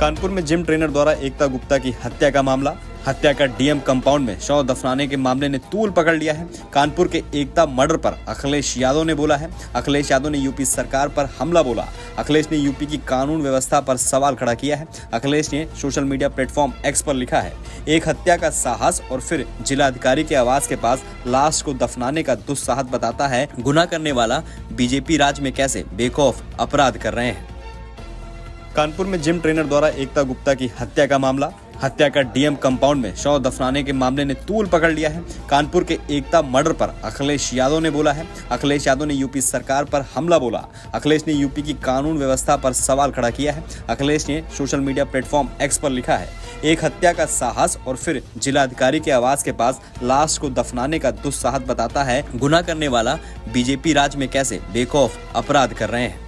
कानपुर में gym trainer द्वारा एकता गुप्ता की हत्या का मामला। हत्या का डीएम कंपाउंड में शव दफनाने के मामले ने तूल पकड़ लिया है। कानपुर के एकता मर्डर पर अखिलेश यादव ने बोला है। अखिलेश यादव ने यूपी सरकार पर हमला बोला। अखिलेश ने यूपी की कानून व्यवस्था पर सवाल खड़ा किया है। अखिलेश ने सोशल मीडिया प्लेटफॉर्म एक्स पर लिखा है, एक हत्या का साहस और फिर जिलाधिकारी के आवास के पास लाश को दफनाने का दुस्साहस बताता है गुना करने वाला बीजेपी राज में कैसे बेखौफ अपराध कर रहे हैं। कानपुर में जिम ट्रेनर द्वारा एकता गुप्ता की हत्या का मामला। हत्या का डीएम कंपाउंड में शव दफनाने के मामले ने तूल पकड़ लिया है। कानपुर के एकता मर्डर पर अखिलेश यादव ने बोला है। अखिलेश यादव ने यूपी सरकार पर हमला बोला। अखिलेश ने यूपी की कानून व्यवस्था पर सवाल खड़ा किया है। अखिलेश ने सोशल मीडिया प्लेटफॉर्म एक्स पर लिखा है, एक हत्या का साहस और फिर जिलाधिकारी के आवास के पास लाश को दफनाने का दुस्साहस बताता है गुना करने वाला बीजेपी राज में कैसे बेखौफ अपराध कर रहे हैं।